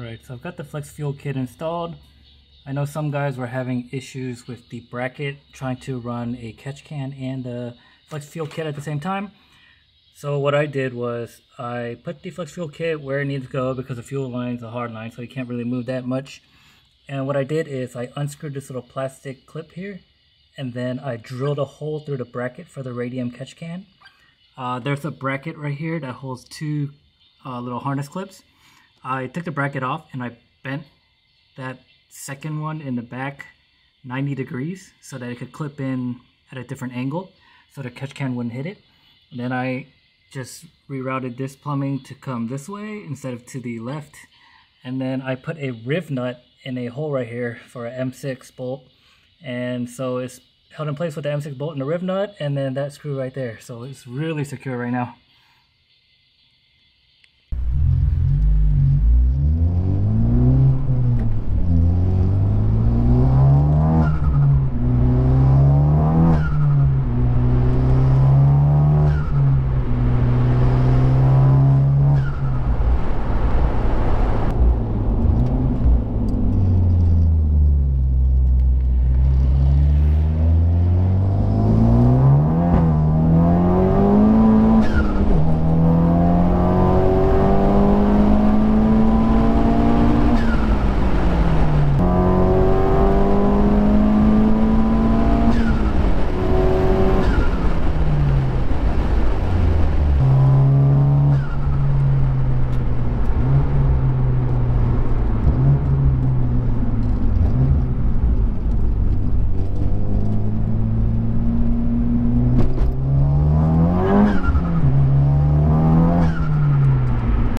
Alright, so I've got the flex fuel kit installed. I know some guys were having issues with the bracket trying to run a catch can and the flex fuel kit at the same time. So what I did was I put the flex fuel kit where it needs to go because the fuel line is a hard line so you can't really move that much. And what I did is I unscrewed this little plastic clip here and then I drilled a hole through the bracket for the radium catch can. Uh, there's a bracket right here that holds two uh, little harness clips. I took the bracket off and I bent that second one in the back 90 degrees so that it could clip in at a different angle so the catch can wouldn't hit it. And then I just rerouted this plumbing to come this way instead of to the left. And then I put a riv nut in a hole right here for an M6 bolt. And so it's held in place with the M6 bolt and the riv nut and then that screw right there. So it's really secure right now.